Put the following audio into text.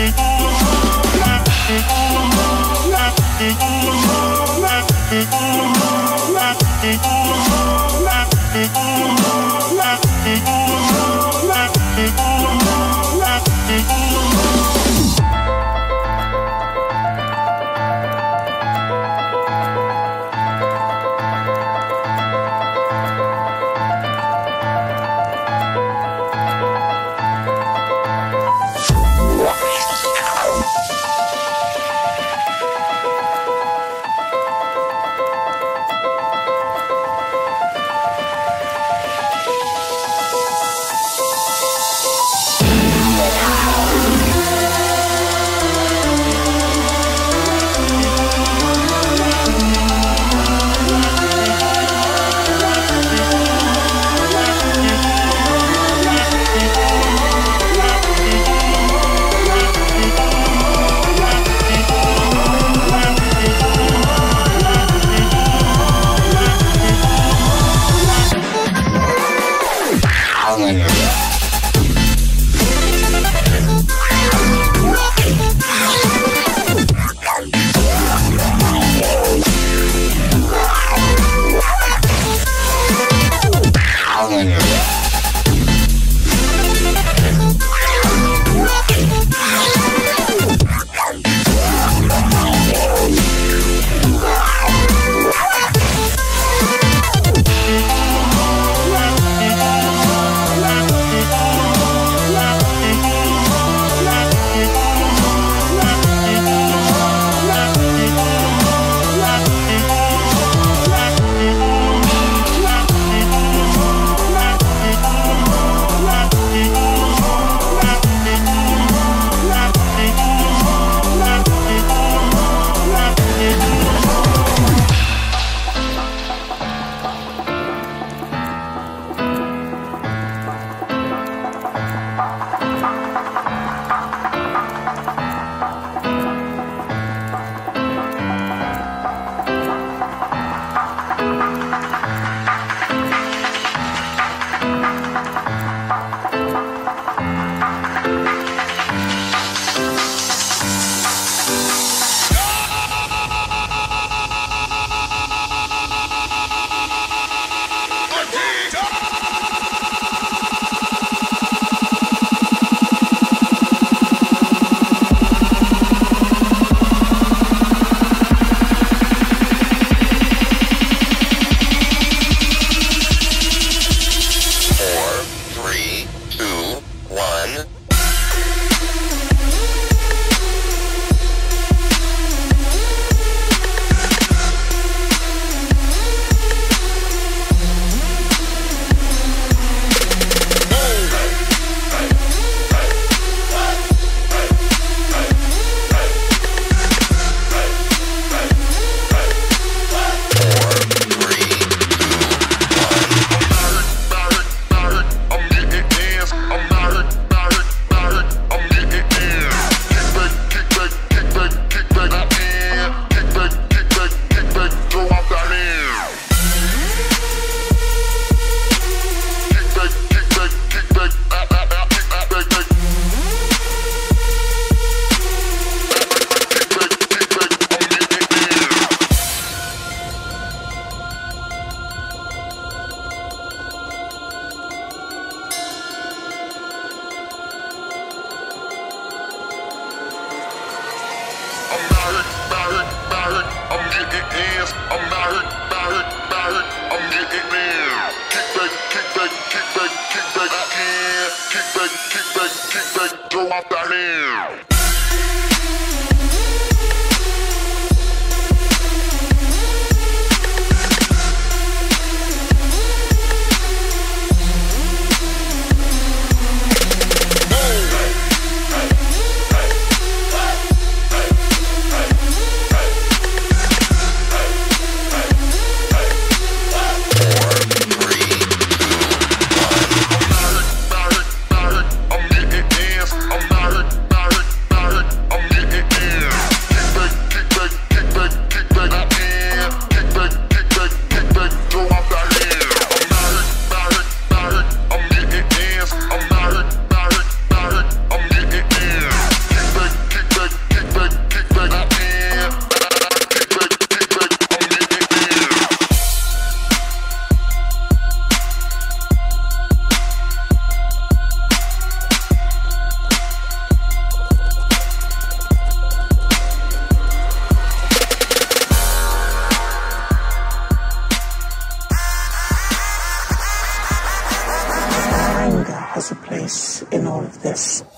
Oh, I'm married, married, married, I'm getting in. Kick back, kick back, kick back, kick back, again. Kick back, kick back, kick back, throw out that hand. This.